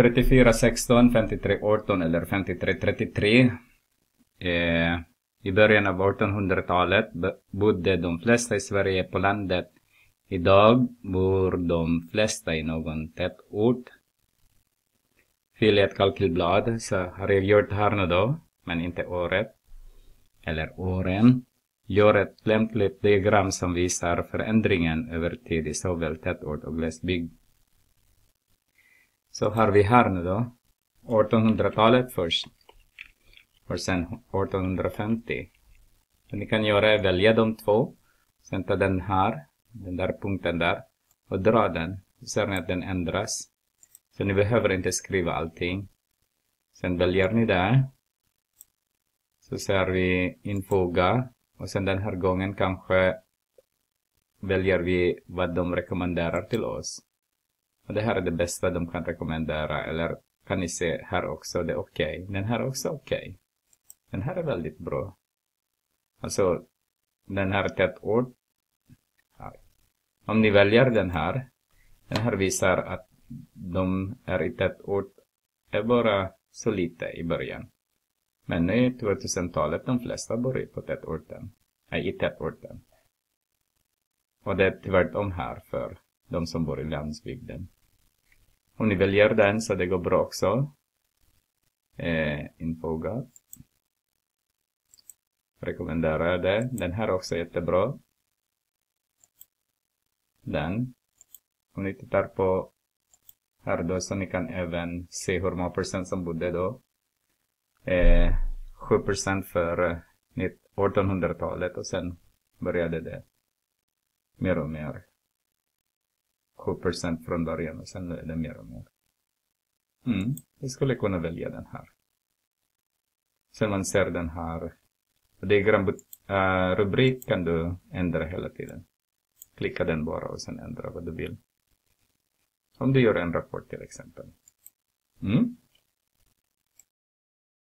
3416, 5318 eller 5333. Eh, I början av 1800-talet bodde de flesta i Sverige på landet. Idag bor de flesta i någon tätort. Fyll i ett kalkylblad så har jag gjort här nu då, men inte året. Eller åren. Gör ett lämpligt diagram som visar förändringen över tid i såväl tätort och glesbygd. Så har vi här nu då 1800-talet först och sen 1850. Så ni kan göra är välja de två, sen ta den här, den där punkten där och dra den. Så ser ni att den ändras. Så ni behöver inte skriva allting. Sen väljer ni det. Så ser vi infoga och sen den här gången kanske väljer vi vad de rekommenderar till oss. Och det här är det bästa de kan rekommendera. Eller kan ni se här också, det är okej. Okay. Den här är också okej. Okay. Den här är väldigt bra. Alltså, den här tätort. Om ni väljer den här. Den här visar att de är i tätort. är bara så lite i början. Men nu i 2000-talet de flesta bor på tätorten. Nej, i tätorten. Och det är tvärtom här för de som bor i landsbygden. Om ni väljer den så det går bra också. Eh, infogat. Rekommenderar det. Den här också är jättebra. Den. Om ni tittar på här då så ni kan även se hur många procent som bodde då. Eh, 7 procent för eh, 1800-talet och sen började det mer och mer 7% från början och sen är det mer och mer. Mm, vi skulle kunna välja den här. Sen man ser den här. Diagram, uh, äh, rubrik kan du ändra hela tiden. Klicka den bara och sen ändra vad du vill. Om du gör en rapport till exempel. Mm.